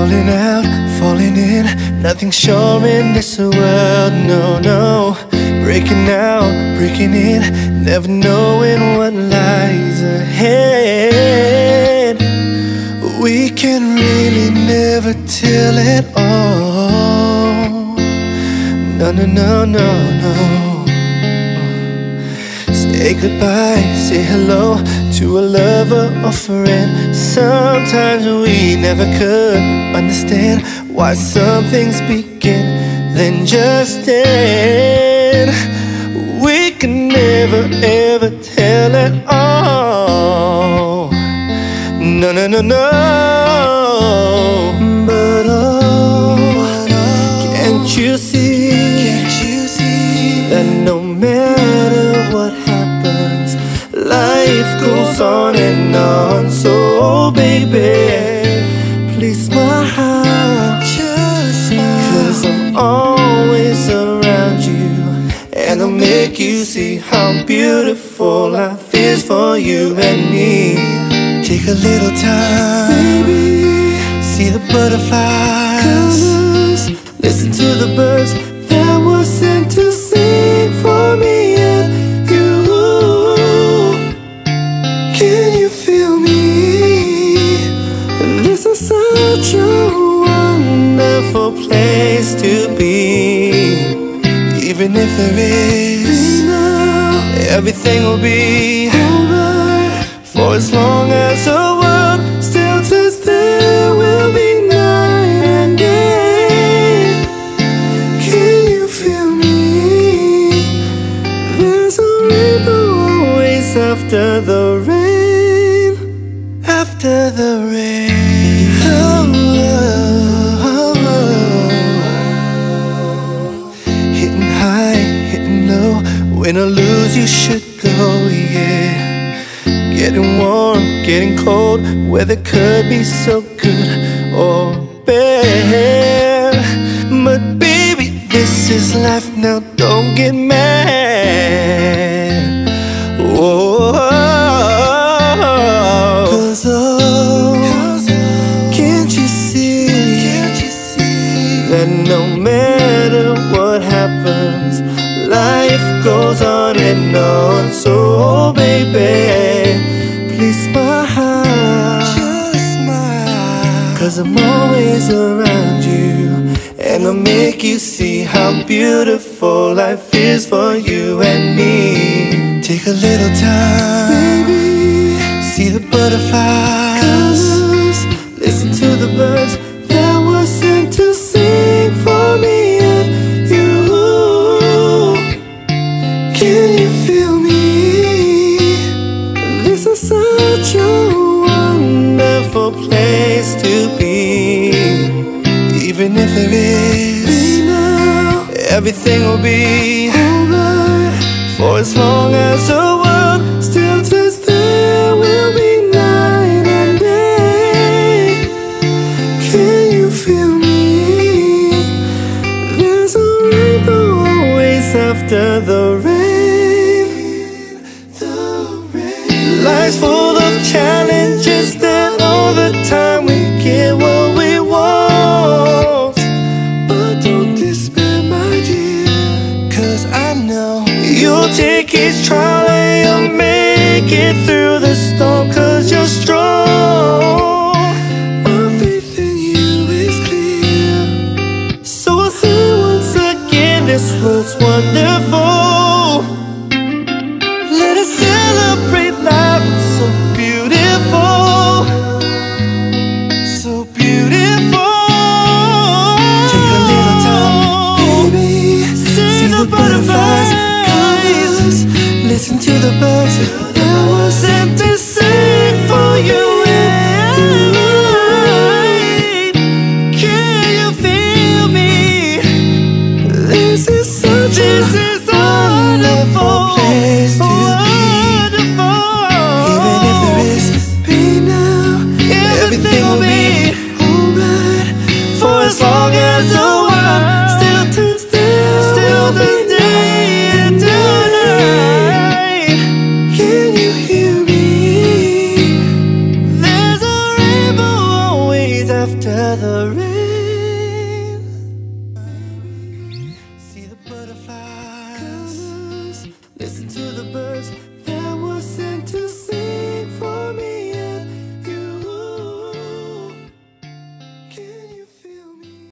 Falling out, falling in. Nothing sure in this world, no, no. Breaking out, breaking in. Never knowing what lies ahead. We can really never tell it all. No, no, no, no, no. Say goodbye, say hello to a lover or friend. Sometimes we never could understand why some things begin, then just end. We can never ever tell it all. No, no, no, no. But oh, can't you see? Can't you see that no on and on. So, baby, please smile. Just smile. Cause I'm always around you. And I'll make you see how beautiful life is for you and me. Take a little time, baby. See the butterflies. Colors. Listen to the birds that were sent to everything will be alright. For as long as the world still turns, there will be night and day. Can you feel me? There's a rainbow always after the rain. After the rain. Oh, oh. Hitting high, hitting low. Win or lose, you should getting cold. Weather could be so good or bad. But baby, this is life now. Don't get mad. Whoa. Cause oh, can't you see? that no matter what happens, life goes on and on. So, baby, smile. Just smile. Cause I'm always around you. And I'll make you see how beautiful life is for you and me. Take a little time, baby. See the butterflies. Even if there is, everything will be alright. For as long as the world still turns, there will be night and day. Can you feel me? There's a rainbow always after the rain. The rain. Life's full of challenges that all the time it through the storm. Cause you're strong. My faith in you is clear. So I'll say once again, this was Listen to the birds